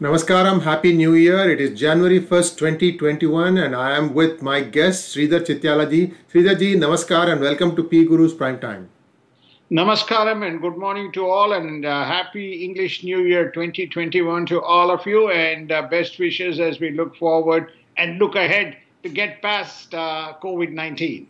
Namaskaram, Happy New Year. It is January 1st, 2021, and I am with my guest Sridhar Chityalaji. Sridharji, Namaskar and welcome to PGurus Prime Time. Namaskaram and good morning to all, and uh, happy English New Year 2021 to all of you, and uh, best wishes as we look forward and look ahead to get past uh, COVID 19.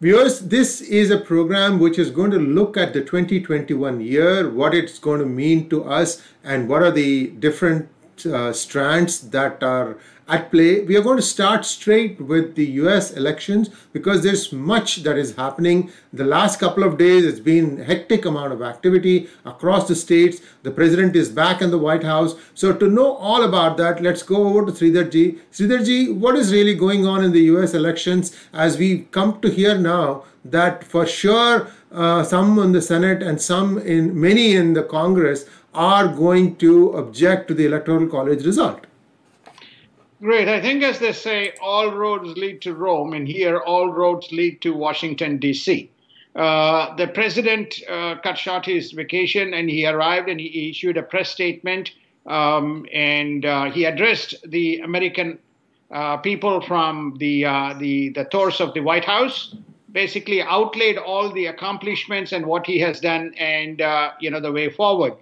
Viewers, this is a program which is going to look at the 2021 year, what it's going to mean to us, and what are the different uh, strands that are at play. We are going to start straight with the US elections because there's much that is happening. The last couple of days, it's been hectic amount of activity across the states. The president is back in the White House. So to know all about that, let's go over to Sridharji. Sridharji, what is really going on in the US elections as we come to hear now that for sure uh, some in the Senate and some in many in the Congress are going to object to the Electoral College result. Great. I think, as they say, all roads lead to Rome, and here all roads lead to Washington, D.C. Uh, the president uh, cut short his vacation and he arrived and he issued a press statement um, and uh, he addressed the American uh, people from the, uh, the, the doors of the White House, basically outlaid all the accomplishments and what he has done and uh, you know the way forward.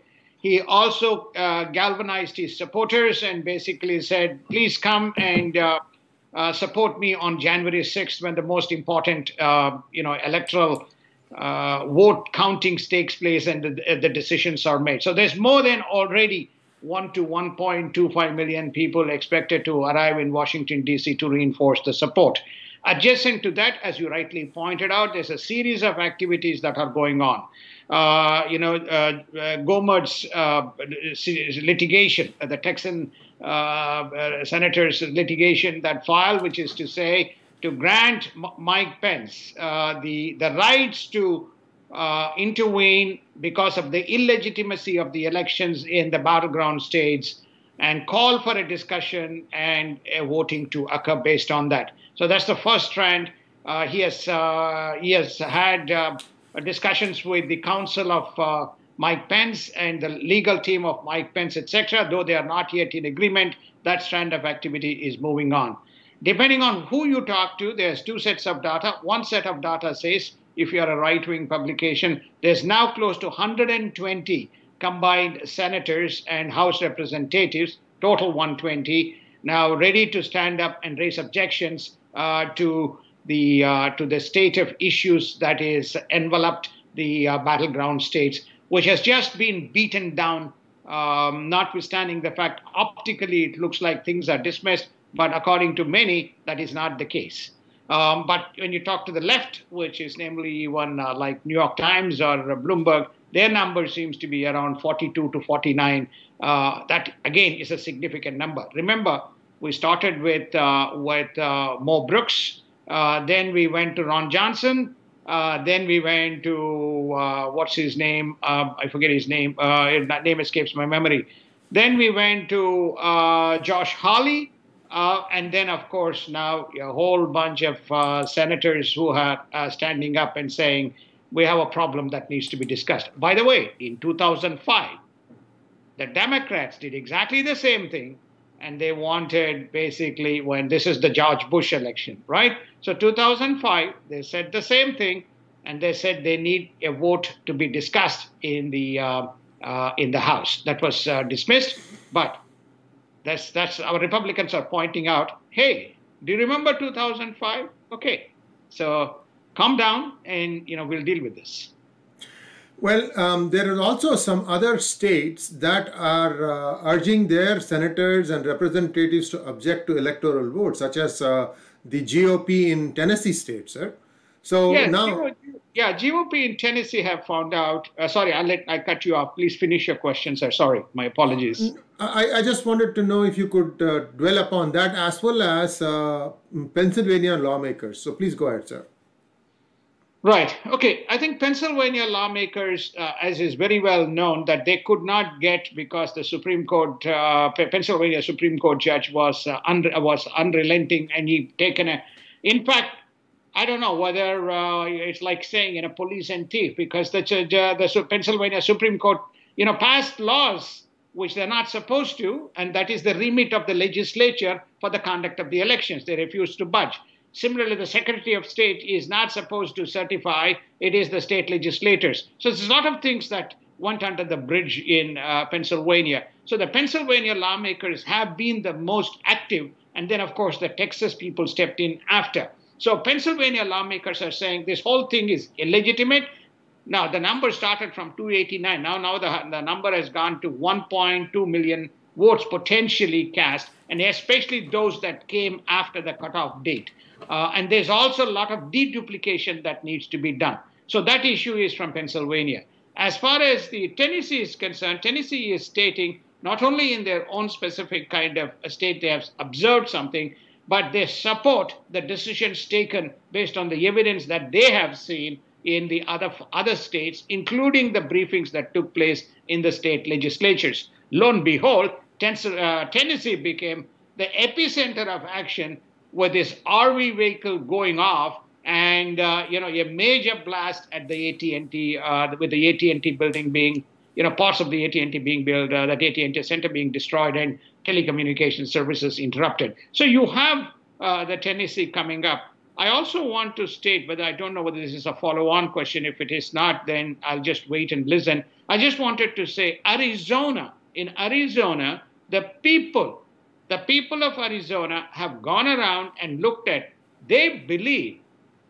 He also uh, galvanized his supporters and basically said, please come and uh, uh, support me on January 6th when the most important, uh, you know, electoral uh, vote counting takes place and the, the decisions are made. So there's more than already 1 to 1.25 million people expected to arrive in Washington, D.C. to reinforce the support. Adjacent to that, as you rightly pointed out, there's a series of activities that are going on. Uh, you know, uh, uh, Gohmert's uh, litigation, the Texan senator's litigation that file, which is to say to grant M- Mike Pence the the rights to intervene because of the illegitimacy of the elections in the battleground states and call for a discussion and a voting to occur based on that. So that's the first trend. Uh, he has uh, he has had uh, discussions with the counsel of uh, Mike Pence and the legal team of Mike Pence, etc. Though they are not yet in agreement, that strand of activity is moving on. Depending on who you talk to, there's two sets of data. One set of data says if you are a right-wing publication, there's now close to 120 combined senators and House representatives, total 120, now ready to stand up and raise objections uh, to the uh, to the state of issues that is enveloped the uh, battleground states, which has just been beaten down. Um, notwithstanding the fact optically it looks like things are dismissed, but according to many, that is not the case. Um, but when you talk to the left, which is namely one uh, like New York Times or Bloomberg, their number seems to be around 42 to 49. Uh, that again is a significant number. Remember, we started with uh, with uh, Mo Brooks, uh, then we went to Ron Johnson. Uh, then we went to uh, what's his name? I forget his name. that name escapes my memory. Then we went to Josh Hawley. Uh, and then, of course, now a whole bunch of uh, senators who are uh, standing up and saying, we have a problem that needs to be discussed. By the way, in 2005, the Democrats did exactly the same thing, and they wanted basically when this is the George Bush election, right? So 2005, they said the same thing, and they said they need a vote to be discussed in the uh, uh, in the House. That was uh, dismissed, but that's that's our Republicans are pointing out. Hey, do you remember 2005? Okay, so calm down, and you know we'll deal with this. Well, um, there are also some other states that are uh, urging their senators and representatives to object to electoral votes, such as uh, the GOP in Tennessee state, sir. So yeah, now, yeah, GOP in Tennessee have found out. Uh, sorry, I let I cut you off. Please finish your question, sir. Sorry, my apologies. I, I just wanted to know if you could uh, dwell upon that as well as uh, Pennsylvania lawmakers. So please go ahead, sir. Right. Okay. I think Pennsylvania lawmakers, uh, as is very well known, that they could not get because the Supreme Court, uh, Pennsylvania Supreme Court judge was uh, un- was unrelenting, and he taken a. In fact, I don't know whether uh, it's like saying in a police and thief because the, the Pennsylvania Supreme Court, you know, passed laws which they're not supposed to, and that is the remit of the legislature for the conduct of the elections. They refuse to budge. Similarly, the Secretary of State is not supposed to certify, it is the state legislators. So there's a lot of things that went under the bridge in uh, Pennsylvania. So the Pennsylvania lawmakers have been the most active, and then, of course, the Texas people stepped in after. So Pennsylvania lawmakers are saying this whole thing is illegitimate. Now the number started from 289. Now, now the, the number has gone to 1.2 million votes potentially cast, and especially those that came after the cutoff date. Uh, and there's also a lot of deduplication that needs to be done. So that issue is from Pennsylvania. As far as the Tennessee is concerned, Tennessee is stating not only in their own specific kind of state they have observed something, but they support the decisions taken based on the evidence that they have seen in the other other states, including the briefings that took place in the state legislatures. Lo and behold, uh, Tennessee became the epicenter of action with this RV vehicle going off and uh, you know a major blast at the AT&T uh, with the AT&T building being you know parts of the AT&T being built, uh, that AT&T center being destroyed, and telecommunication services interrupted. So you have uh, the Tennessee coming up. I also want to state, but I don't know whether this is a follow-on question. If it is not, then I'll just wait and listen. I just wanted to say Arizona. In Arizona, the people, the people of Arizona have gone around and looked at. They believe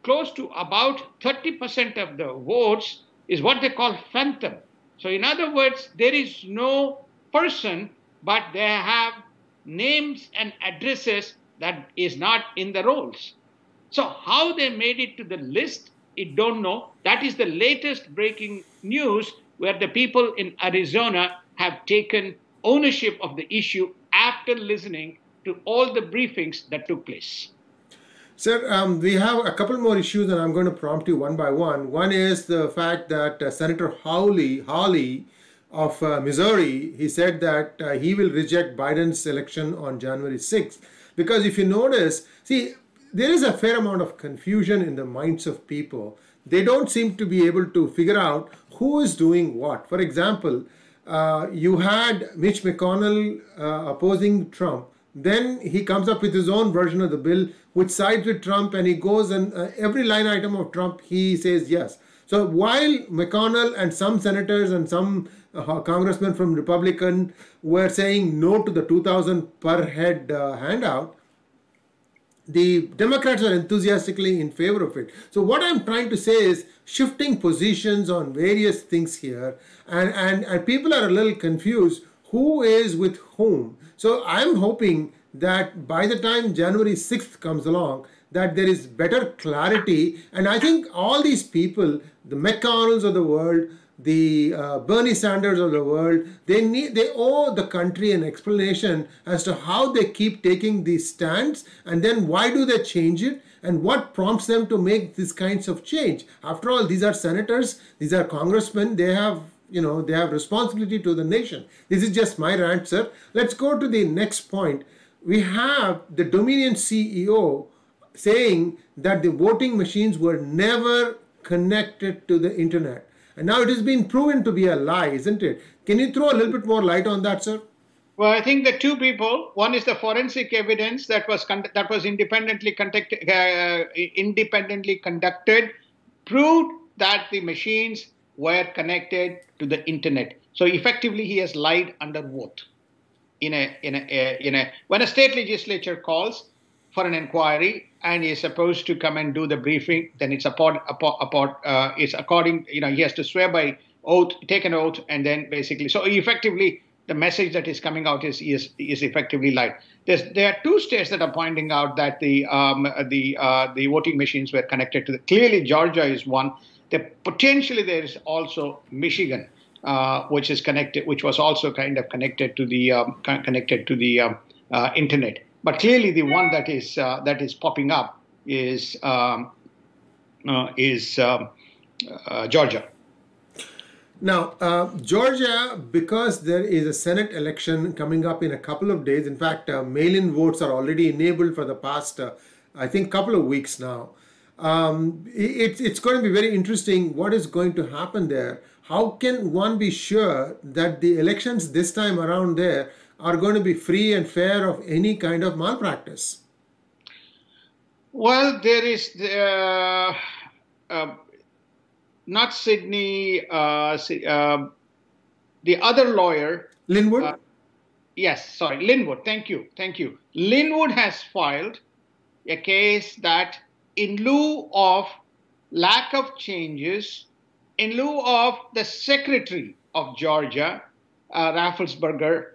close to about 30% of the votes is what they call phantom. So, in other words, there is no person, but they have names and addresses that is not in the rolls. So, how they made it to the list, I don't know. That is the latest breaking news where the people in Arizona have taken ownership of the issue after listening to all the briefings that took place. Sir, um, we have a couple more issues and I'm going to prompt you one by one. One is the fact that uh, Senator Hawley, Hawley of uh, Missouri, he said that uh, he will reject Biden's election on January 6th. Because if you notice, see, there is a fair amount of confusion in the minds of people. They don't seem to be able to figure out who is doing what. For example, uh, you had Mitch McConnell uh, opposing Trump then he comes up with his own version of the bill, which sides with Trump, and he goes and uh, every line item of Trump, he says yes. So while McConnell and some senators and some uh, congressmen from Republican were saying no to the 2000 per head uh, handout, the Democrats are enthusiastically in favor of it. So what I'm trying to say is shifting positions on various things here, and, and, and people are a little confused who is with whom. So I'm hoping that by the time January 6th comes along, that there is better clarity. And I think all these people, the McConnells of the world, the uh, Bernie Sanders of the world, they need they owe the country an explanation as to how they keep taking these stands and then why do they change it and what prompts them to make these kinds of change. After all, these are senators, these are congressmen, they have you know, they have responsibility to the nation. This is just my rant, sir. Let's go to the next point. We have the Dominion CEO saying that the voting machines were never connected to the internet. And now it has been proven to be a lie, isn't it? Can you throw a little bit more light on that, sir? Well, I think the two people. One is the forensic evidence that was that was independently conducted, uh, independently conducted, proved that the machines were connected to the internet. So effectively, he has lied under oath. In a in a in a when a state legislature calls for an inquiry and is supposed to come and do the briefing, then it's upon upon, uh, it's according you know he has to swear by oath, take an oath, and then basically so effectively the message that is coming out is is, is effectively lied. There's, there are two states that are pointing out that the um, the uh, the voting machines were connected to the. Clearly, Georgia is one. The, potentially, there is also Michigan, uh, which is connected, which was also kind of connected to the um, connected to the um, uh, internet. But clearly, the one that is uh, that is popping up is um, uh, is um, uh, Georgia. Now, uh, Georgia, because there is a Senate election coming up in a couple of days. In fact, mail-in votes are already enabled for the past, I think, couple of weeks now um, it's it's going to be very interesting what is going to happen there how can one be sure that the elections this time around there are going to be free and fair of any kind of malpractice? Well, there is the, uh, uh, not Sidney, uh, uh the other lawyer. Lin Wood? Uh, yes, sorry, Lin Wood. Thank you. Thank you. Lin Wood has filed a case that in lieu of lack of changes, in lieu of the secretary of Georgia, uh, Raffensperger,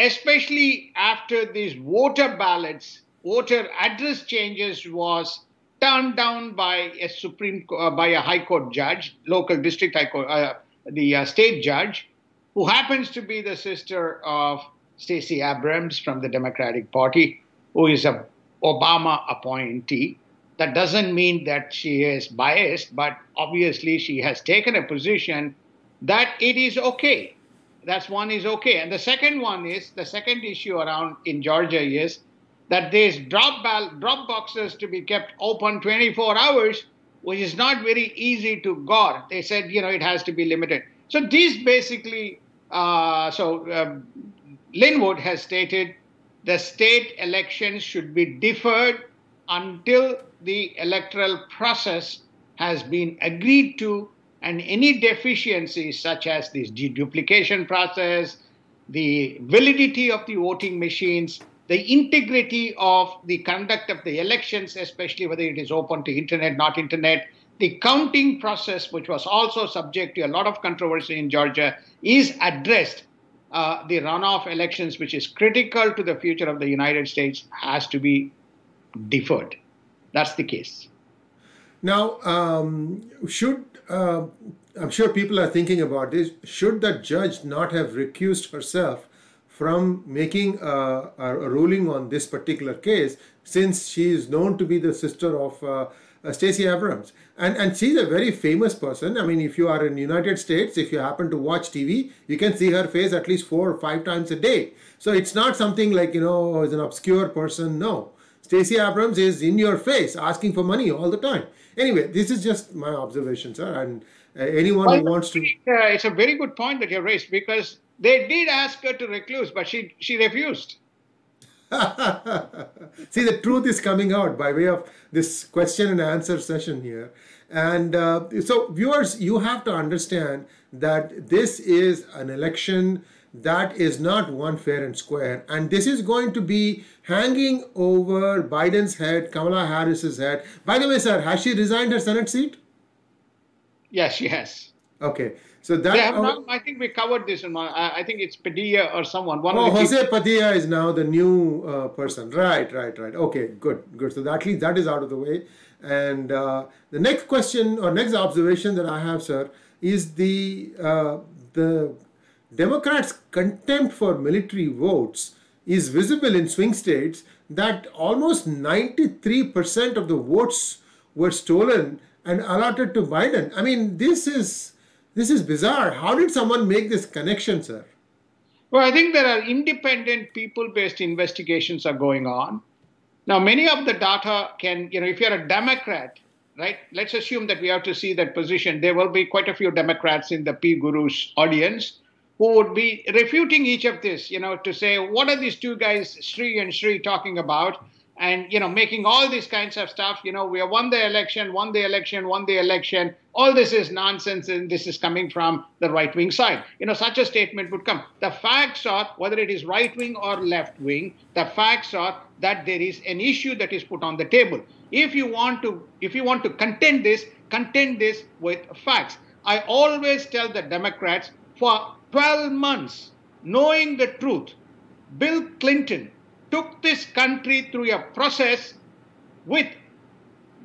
especially after these voter ballots, voter address changes was turned down by a Supreme uh, by a High Court judge, local district High Court, uh, the uh, state judge, who happens to be the sister of Stacey Abrams from the Democratic Party, who is a Obama appointee. That doesn't mean that she is biased, but obviously she has taken a position that it is okay. That's one is okay. And the second one is the second issue around in Georgia is that there's drop, ball, drop boxes to be kept open 24 hours, which is not very easy to guard. They said, you know, it has to be limited. So these basically, uh, so um, Lin Wood has stated the state elections should be deferred until the electoral process has been agreed to and any deficiencies such as this deduplication process, the validity of the voting machines, the integrity of the conduct of the elections, especially whether it is open to internet, not internet, the counting process, which was also subject to a lot of controversy in Georgia, is addressed. Uh, the runoff elections, which is critical to the future of the United States, has to be deferred. That's the case. Now, um, should uh, I'm sure people are thinking about this. Should the judge not have recused herself from making a, a ruling on this particular case, since she is known to be the sister of uh, uh, Stacey Abrams, and and she's a very famous person. I mean, if you are in United States, if you happen to watch TV, you can see her face at least four or five times a day. So it's not something like you know is an obscure person. No, Stacey Abrams is in your face asking for money all the time. Anyway, this is just my observation, sir. And uh, anyone well, who wants to. Uh, it's a very good point that you raised because they did ask her to recluse, but she, she refused. See, the truth is coming out by way of this question and answer session here. And uh, so, viewers, you have to understand that this is an election that is not one fair and square. And this is going to be hanging over Biden's head, Kamala Harris's head. By the way, sir, has she resigned her Senate seat? Yes, she has. Okay. So that have not, I think we covered this in my. I think it's Padilla or someone. One oh, Jose Padilla is now the new uh, person. Right, right, right. Okay, good, good. So at least that is out of the way. And uh, the next question or next observation that I have, sir, is the uh, the Democrats' contempt for military votes is visible in swing states that almost 93% of the votes were stolen and allotted to Biden. I mean, this is this is bizarre. How did someone make this connection, sir? Well, I think there are independent people-based investigations are going on. Now, many of the data can, you know, if you're a Democrat, right? Let's assume that we have to see that position. There will be quite a few Democrats in the PGurus audience who would be refuting each of this, you know, to say, what are these two guys, Sri and Sri, talking about? And, you know, making all these kinds of stuff, you know, we have won the election, won the election, won the election. All this is nonsense and this is coming from the right wing side. You know, such a statement would come. The facts are, whether it is right wing or left wing, the facts are that there is an issue that is put on the table. If you want to, if you want to contend this, contend this with facts. I always tell the Democrats for 12 months, knowing the truth, Bill Clinton took this country through a process with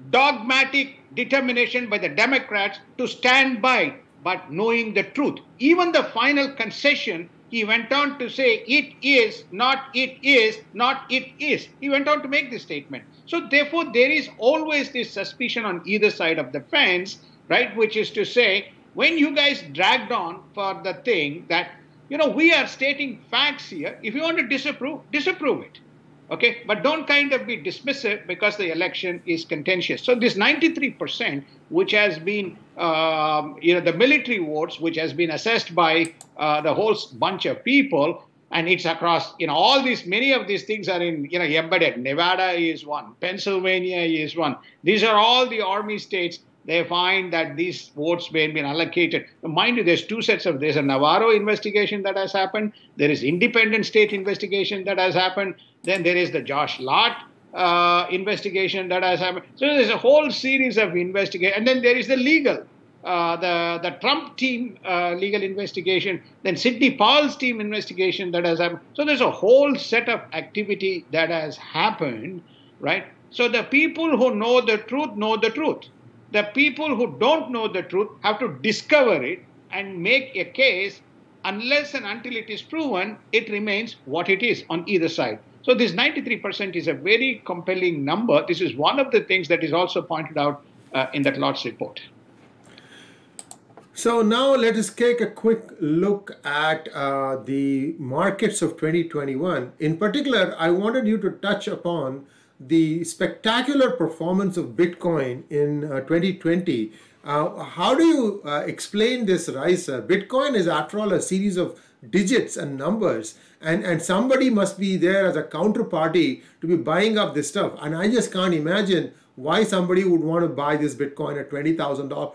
dogmatic determination by the Democrats to stand by, but knowing the truth. Even the final concession, he went on to say, it is, not it is, not it is. He went on to make this statement. So, therefore, there is always this suspicion on either side of the fence, right? Which is to say, when you guys dragged on for the thing that, you know, we are stating facts here. If you want to disapprove, disapprove it. Okay, but don't kind of be dismissive because the election is contentious. So this 93%, which has been, um, you know, the military votes, which has been assessed by uh, the whole bunch of people, and it's across, you know, all these, many of these things are in, you know, embedded. Nevada is one, Pennsylvania is one. These are all the army states they find that these votes may have been allocated. Mind you, there's two sets of there's a Navarro investigation that has happened. There is independent state investigation that has happened. Then there is the John Lott uh, investigation that has happened. So there's a whole series of investigation, and then there is the legal. Uh, the the Trump team uh, legal investigation, then Sidney Powell's team investigation that has happened. So there's a whole set of activity that has happened, right? So the people who know the truth know the truth the people who don't know the truth have to discover it and make a case. Unless and until it is proven, it remains what it is on either side. So this 93% is a very compelling number. This is one of the things that is also pointed out uh, in that Lott's report. So now let us take a quick look at uh, the markets of 2021. In particular, I wanted you to touch upon the spectacular performance of Bitcoin in uh, 2020. Uh, how do you uh, explain this rise? Bitcoin is, after all, a series of digits and numbers, and, and somebody must be there as a counterparty to be buying up this stuff. And I just can't imagine why somebody would want to buy this Bitcoin at $20,000.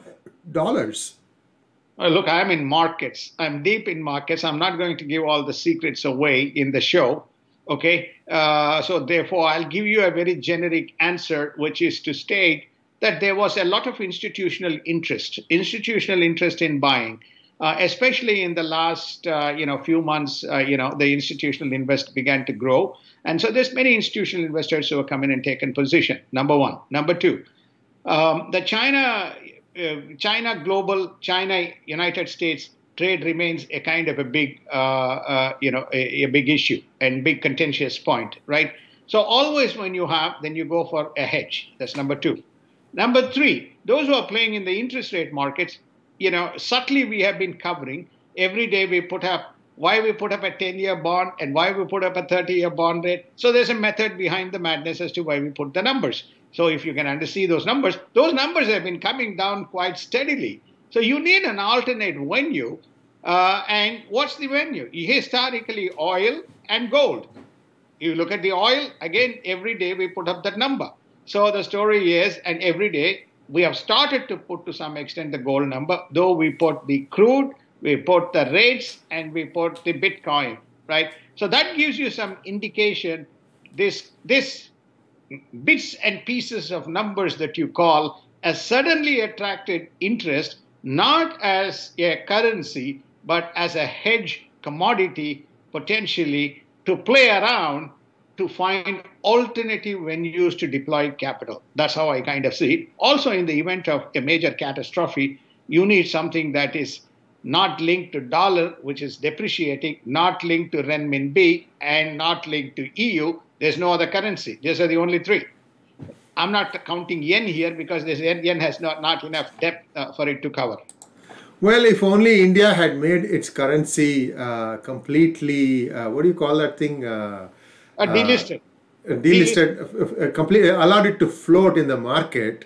look, I'm in markets. I'm deep in markets. I'm not going to give all the secrets away in the show. Okay, uh, so therefore, I'll give you a very generic answer, which is to state that there was a lot of institutional interest, institutional interest in buying. Uh, especially in the last uh, you know few months, uh, you know the institutional invest began to grow, and so there's many institutional investors who have come in and taken position. Number one, number two, um, the China, uh, China global, China United States trade remains a kind of a big, uh, uh, you know, a, a, big issue and big contentious point, right? So always when you have, then you go for a hedge. That's number two. Number three, those who are playing in the interest rate markets, you know, subtly we have been covering. Every day we put up why we put up a 10-year bond and why we put up a 30-year bond rate. So there's a method behind the madness as to why we put the numbers. So if you can understand those numbers, those numbers have been coming down quite steadily. So you need an alternate venue uh, and what's the venue? Historically, oil and gold. You look at the oil, again, every day we put up that number. So the story is, and every day we have started to put to some extent the gold number, though we put the crude, we put the rates, and we put the Bitcoin, right? So that gives you some indication. This, this bits and pieces of numbers that you call has suddenly attracted interest, not as a currency, but as a hedge commodity potentially to play around to find alternative venues to deploy capital. That's how I kind of see it. Also, in the event of a major catastrophe, you need something that is not linked to dollar, which is depreciating, not linked to renminbi, and not linked to EU. There's no other currency. These are the only three. I'm not counting yen here because this yen has not, not enough depth uh, for it to cover. Well, if only India had made its currency uh, completely, uh, what do you call that thing? Uh, uh delisted. Uh, delisted, uh, completely allowed it to float in the market.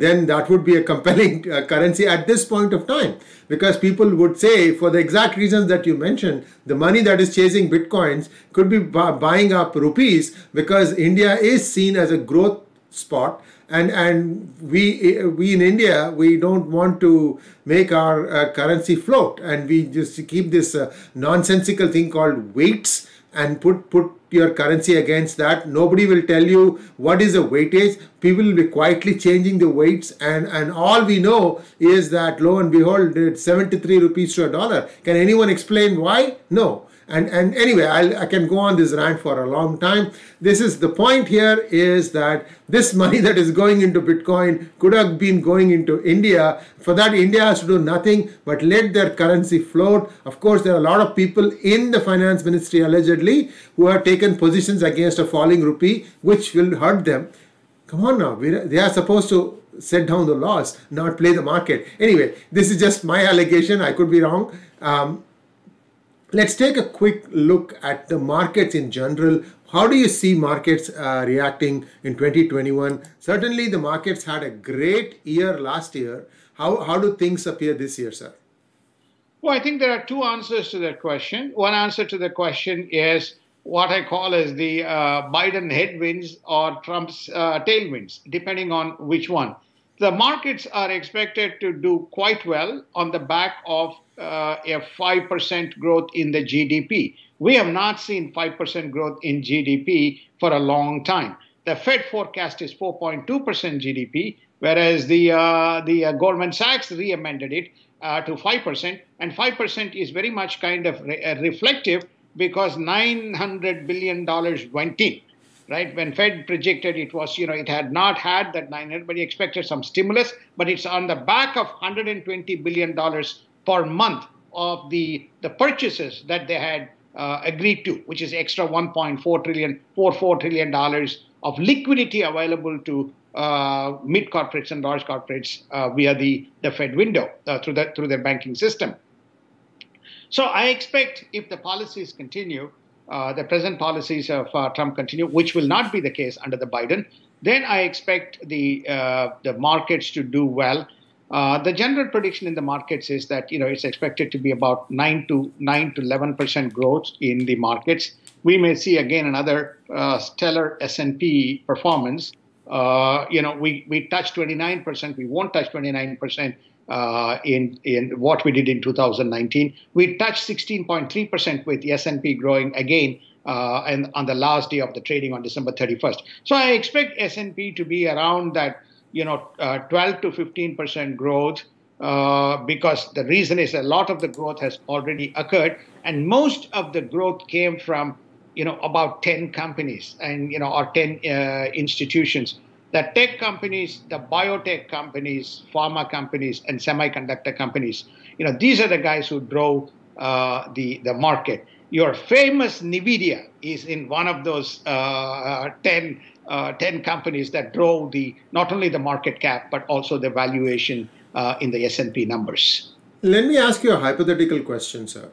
then that would be a compelling currency at this point of time because people would say for the exact reasons that you mentioned the money that is chasing bitcoins could be buying up rupees because india is seen as a growth spot. And and we we in India we don't want to make our uh, currency float. And we just keep this uh, nonsensical thing called weights and put put your currency against that. Nobody will tell you what is the weightage. People will be quietly changing the weights. And and all we know is that lo and behold it's 73 rupees to a dollar. Can anyone explain why? No and, and anyway, I'll, I can go on this rant for a long time. This is the point here is that this money that is going into Bitcoin could have been going into India. For that, India has to do nothing but let their currency float. Of course, there are a lot of people in the finance ministry allegedly who have taken positions against a falling rupee, which will hurt them. Come on now, they are supposed to set down the laws, not play the market. Anyway, this is just my allegation. I could be wrong. Um, let's take a quick look at the markets in general. How do you see markets uh, reacting in 2021? Certainly, the markets had a great year last year. How, how do things appear this year, sir? Well, I think there are two answers to that question. One answer to the question is what I call as the uh, Biden headwinds or Trump's uh, tailwinds, depending on which one. The markets are expected to do quite well on the back of uh, a 5% growth in the GDP. We have not seen 5% growth in GDP for a long time. The Fed forecast is 4.2% GDP, whereas the, uh, the uh, Goldman Sachs re-amended it uh, to 5%, and 5% is very much kind of re- uh, reflective because 900 billion dollars went in right? When fed projected it was you know it had not had that 900 but he expected some stimulus but it's on the back of 120 billion dollars per month of the the purchases that they had uh, agreed to which is extra 1.4 trillion 44 trillion dollars of liquidity available to uh, mid corporates and large corporates uh, via the the fed window uh, through the through their banking system. So I expect if the policies continue, the present policies of uh, Trump continue, which will not be the case under the Biden, then I expect the uh, the markets to do well. Uh, the general prediction in the markets is that you know it's expected to be about nine to nine to eleven percent growth in the markets. We may see again another uh, stellar S and P performance. Uh, you know, we we touch twenty nine percent. We won't touch twenty nine percent uh, in in what we did in 2019. We touched 16.3% with the S&P growing again uh, and on the last day of the trading on December 31st. So I expect S&P to be around that you know uh, 12 to 15% growth. Uh, because the reason is a lot of the growth has already occurred, and most of the growth came from, you know, about 10 companies and you know, or 10 uh, institutions the tech companies, the biotech companies, pharma companies, and semiconductor companies, you know, these are the guys who drove uh, the, the market. Your famous NVIDIA is in one of those uh, 10, uh, 10 companies that drove the not only the market cap but also the valuation uh, in the S&P numbers. Let me ask you a hypothetical question, sir.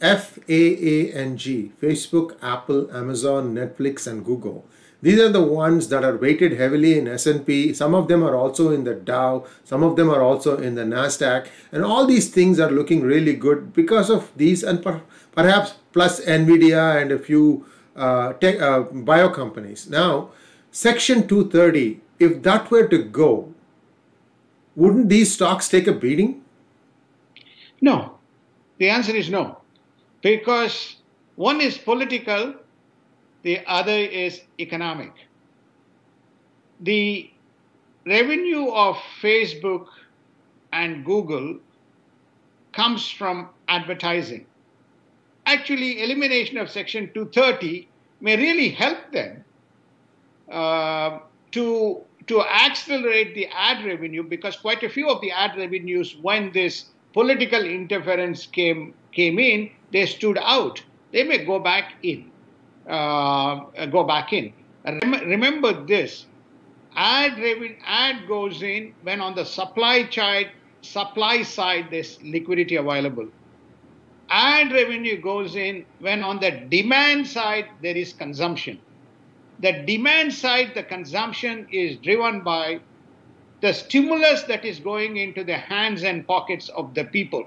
FAANG, Facebook, Apple, Amazon, Netflix, and Google these are the ones that are weighted heavily in S&P. Some of them are also in the Dow. Some of them are also in the Nasdaq. And all these things are looking really good because of these and per perhaps plus Nvidia and a few uh, tech, uh, bio companies. Now, Section 230, if that were to go, wouldn't these stocks take a beating? No. The answer is no. Because one is political the other is economic. The revenue of Facebook and Google comes from advertising. Actually, elimination of Section 230 may really help them uh, to, to accelerate the ad revenue because quite a few of the ad revenues, when this political interference came, came in, they stood out. They may go back in uh, go back in. Rem- remember this: ad revenue, ad goes in when on the supply side, supply side there's liquidity available. Ad revenue goes in when on the demand side there is consumption. The demand side, the consumption is driven by the stimulus that is going into the hands and pockets of the people.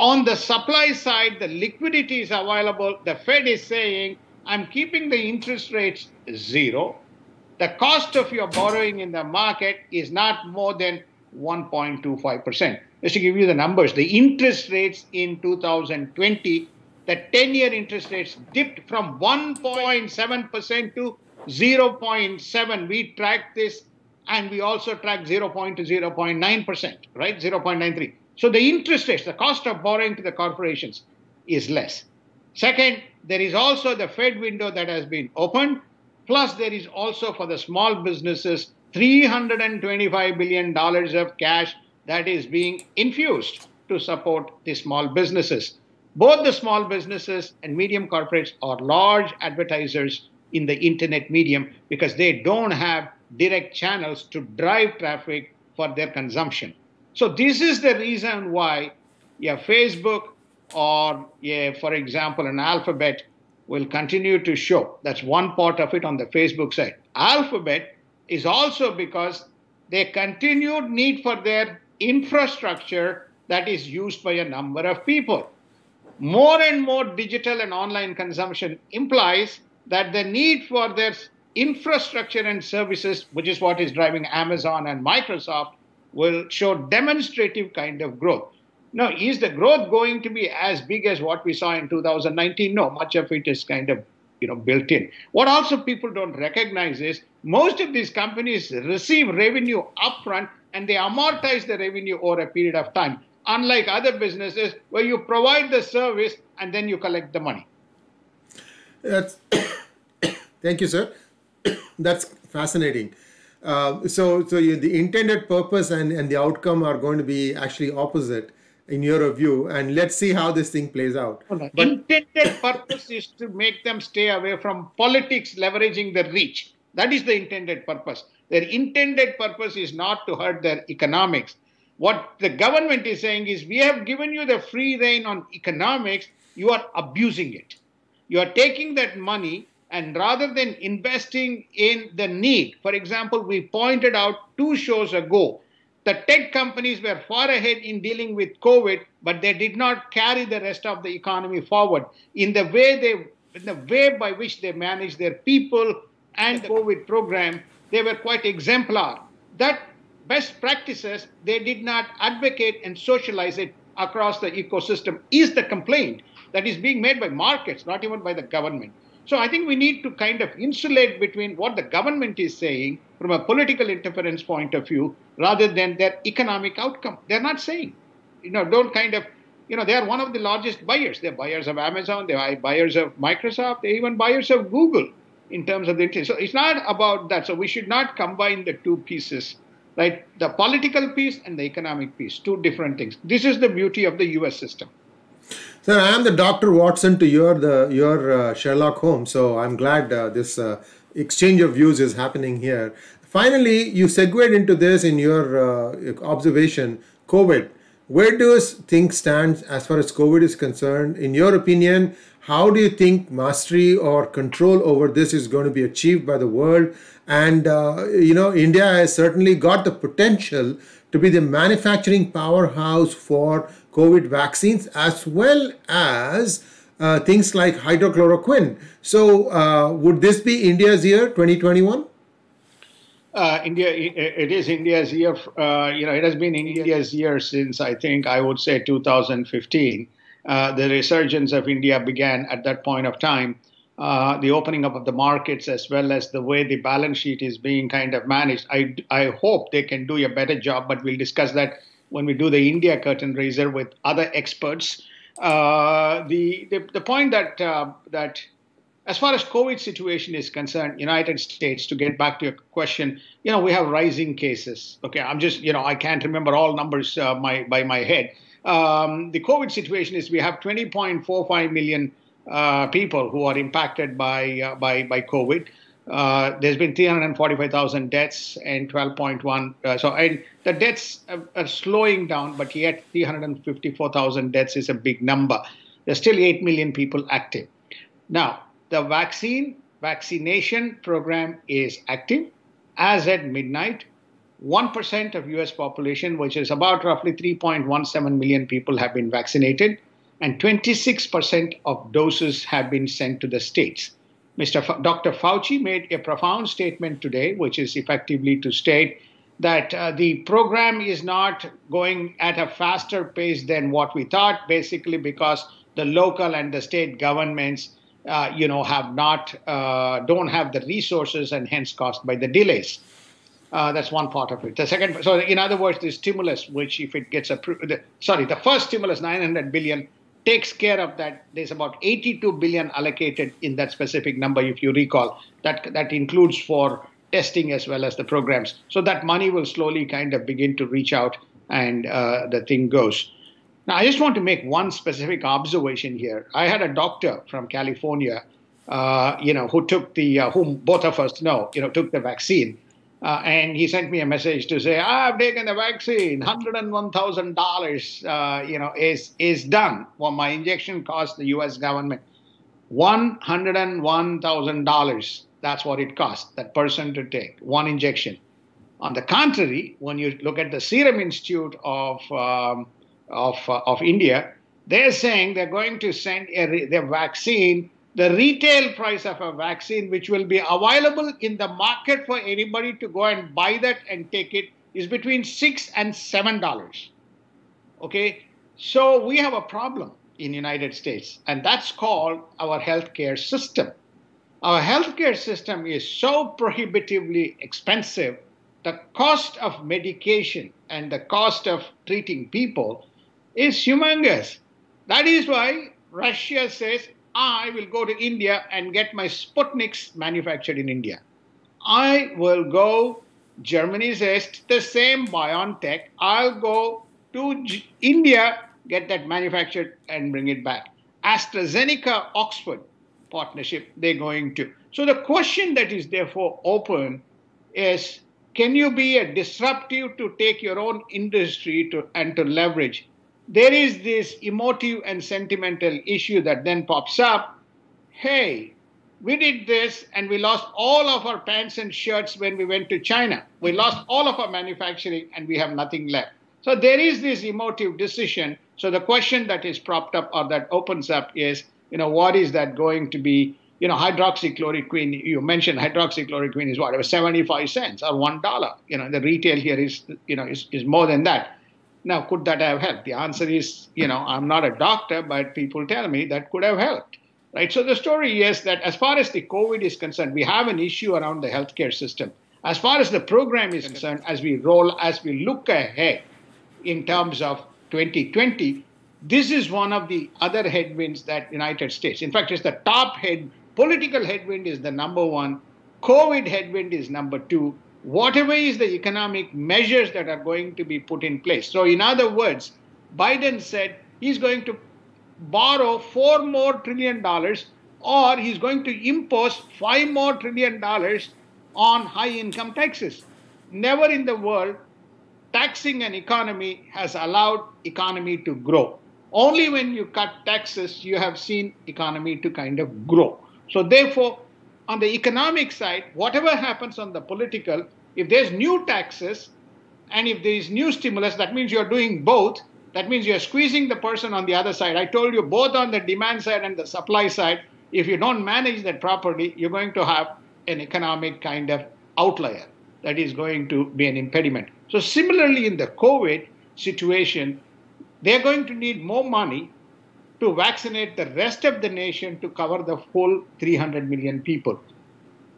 On the supply side, the liquidity is available. The Fed is saying, I'm keeping the interest rates zero. The cost of your borrowing in the market is not more than 1.25%. Just to give you the numbers, the interest rates in 2020, the 10 year interest rates dipped from 1.7% to 0.7. We track this and we also track 0. to 0.9%, right? 0.93. So the interest rates, the cost of borrowing to the corporations is less. Second, there is also the Fed window that has been opened, plus there is also for the small businesses $325 billion of cash that is being infused to support the small businesses. Both the small businesses and medium corporates are large advertisers in the internet medium because they don't have direct channels to drive traffic for their consumption. So this is the reason why yeah, Facebook, or, yeah, for example, an alphabet will continue to show. That's one part of it on the Facebook side. Alphabet is also because their continued need for their infrastructure that is used by a number of people. More and more digital and online consumption implies that the need for their infrastructure and services, which is what is driving Amazon and Microsoft, will show demonstrative kind of growth. Now, is the growth going to be as big as what we saw in 2019? No, much of it is kind of you know built in. What also people don't recognize is most of these companies receive revenue upfront and they amortize the revenue over a period of time. Unlike other businesses where you provide the service and then you collect the money. That's thank you, sir. That's fascinating. Uh, so, so you, the intended purpose and, and the outcome are going to be actually opposite in your view. And let's see how this thing plays out. But, intended purpose is to make them stay away from politics leveraging the reach. That is the intended purpose. Their intended purpose is not to hurt their economics. What the government is saying is we have given you the free reign on economics. You are abusing it. You are taking that money and rather than investing in the need for example we pointed out two shows ago the tech companies were far ahead in dealing with COVID, but they did not carry the rest of the economy forward in the way they, in the way by which they managed their people and the COVID program. They were quite exemplar. That best practices they did not advocate and socialize it across the ecosystem is the complaint that is being made by markets, not even by the government. So I think we need to kind of insulate between what the government is saying from a political interference point of view rather than their economic outcome. They're not saying, you know, don't kind of, you know, they are one of the largest buyers. They're buyers of Amazon, they're buyers of Microsoft, they're even buyers of Google in terms of the interest. So it's not about that. So we should not combine the two pieces, right? The political piece and the economic piece, two different things. This is the beauty of the US system. Sir, I am the Dr. Watson to your the your uh, Sherlock Holmes. So I'm glad uh, this uh, exchange of views is happening here. Finally, you segued into this in your uh, observation. COVID. Where does things stand as far as COVID is concerned? In your opinion, how do you think mastery or control over this is going to be achieved by the world? And uh, you know, India has certainly got the potential to be the manufacturing powerhouse for COVID vaccines as well as uh, things like hydroxychloroquine. So, uh, would this be India's year 2021? Uh, India, it is India's year. Uh, you know, it has been India's year since I think I would say 2015. Uh, the resurgence of India began at that point of time. Uh, the opening up of the markets as well as the way the balance sheet is being kind of managed. I, I hope they can do a better job, but we'll discuss that when we do the India curtain raiser with other experts. Uh, the, the, the point that uh, that as far as COVID situation is concerned, United States, to get back to your question, you know, we have rising cases. Okay, I'm just, you know, I can't remember all numbers uh, my, by my head. Um, the COVID situation is we have 20.45 million uh, people who are impacted by uh, by by COVID. Uh, there's been 345,000 deaths and 12.1. Uh, so and the deaths are, are, slowing down, but yet 354,000 deaths is a big number. There's still 8 million people active. Now, the vaccine vaccination program is active. As at midnight, 1% of US population, which is about roughly 3.17 million people, have been vaccinated and 26% of doses have been sent to the states. Mr. Dr. Fauci made a profound statement today, which is effectively to state that uh, the program is not going at a faster pace than what we thought, basically because the local and the state governments, uh, you know, have not uh, don't have the resources and hence caused by the delays. Uh, that's one part of it. The second, so in other words, the stimulus, which if it gets approved, sorry, the first stimulus, 900 billion, takes care of that. There's about 82 billion allocated in that specific number, if you recall. That that includes for testing as well as the programs. So that money will slowly kind of begin to reach out, and uh, the thing goes. Now, I just want to make one specific observation here. I had a doctor from California, uh, you know, who took the, uh, whom both of us know, you know, took the vaccine. Uh, and he sent me a message to say, "I've taken the vaccine. Hundred and one thousand uh, dollars, you know, is is done. Well, my injection cost the U.S. government one hundred and one thousand dollars. That's what it cost that person to take one injection. On the contrary, when you look at the Serum Institute of um, of uh, of India, they're saying they're going to send a, the vaccine the retail price of a vaccine, which will be available in the market for anybody to go and buy that and take it, is between six and seven dollars. Okay, so we have a problem in United States, and that's called our healthcare system. Our healthcare system is so prohibitively expensive. The cost of medication and the cost of treating people is humongous. That is why Russia says I will go to India and get my Sputniks manufactured in India. I will go, Germany says the same BioNTech. I'll go to G- India, get that manufactured and bring it back. AstraZeneca Oxford partnership, they're going to. So the question that is therefore open is can you be a disruptive to take your own industry to and to leverage there is this emotive and sentimental issue that then pops up. Hey, we did this and we lost all of our pants and shirts when we went to China. We lost all of our manufacturing and we have nothing left. So there is this emotive decision. So the question that is propped up or that opens up is, you know, what is that going to be? You know, hydroxychloroquine, you mentioned hydroxychloroquine is what, 75 cents or $1. You know, the retail here is, you know, is, is more than that. Now, could that have helped? The answer is, you know, I'm not a doctor, but people tell me that could have helped. Right. So the story is that as far as the COVID is concerned, we have an issue around the healthcare system. As far as the program is concerned, as we roll, as we look ahead in terms of 2020, this is one of the other headwinds that United States. In fact, it's the top head. Political headwind is the number one. COVID headwind is number two whatever is the economic measures that are going to be put in place. So, in other words, Biden said he's going to borrow four more trillion dollars or he's going to impose five more trillion dollars on high income taxes. Never in the world taxing an economy has allowed economy to grow. Only when you cut taxes you have seen economy to kind of grow. So therefore on the economic side, whatever happens on the political, if there's new taxes and if there is new stimulus, that means you're doing both. That means you're squeezing the person on the other side. I told you both on the demand side and the supply side, if you don't manage that properly, you're going to have an economic kind of outlier that is going to be an impediment. So, similarly, in the COVID situation, they're going to need more money to vaccinate the rest of the nation to cover the full 300 million people.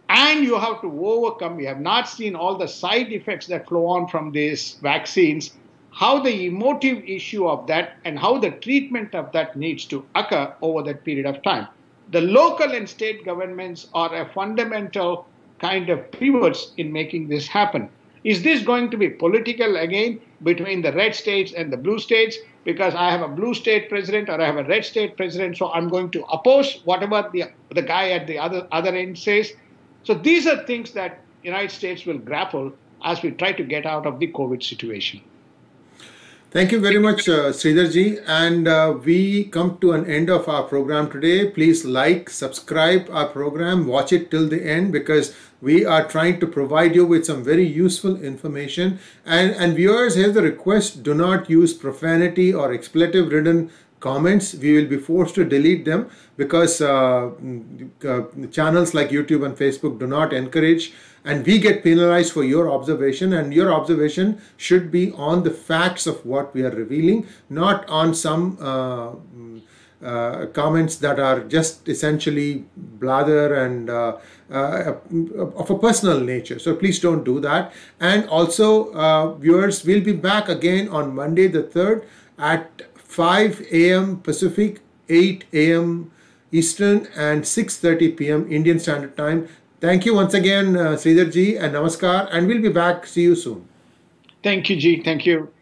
And you have to overcome, we have not seen all the side effects that flow on from these vaccines, how the emotive issue of that and how the treatment of that needs to occur over that period of time. The local and state governments are a fundamental kind of pivots in making this happen. Is this going to be political again between the red states and the blue states? Because I have a blue state president or I have a red state president, so I'm going to oppose whatever the, the guy at the other, other end says. So these are things that United States will grapple as we try to get out of the COVID situation. Thank you very much, uh, Sridharji. And uh, we come to an end of our program today. Please like, subscribe our program, watch it till the end because we are trying to provide you with some very useful information. And, and viewers, here's the request do not use profanity or expletive ridden comments. We will be forced to delete them because uh, uh, channels like YouTube and Facebook do not encourage and we get penalized for your observation and your observation should be on the facts of what we are revealing not on some uh, uh, comments that are just essentially blather and uh, uh, of a personal nature. So please don't do that. And also, uh, viewers, we'll be back again on Monday the 3rd at 5 a.m. Pacific, 8 a.m. Eastern, and 6.30 p.m. Indian Standard Time. Thank you once again, uh, ji, and namaskar. And we'll be back. See you soon. Thank you, Ji. Thank you.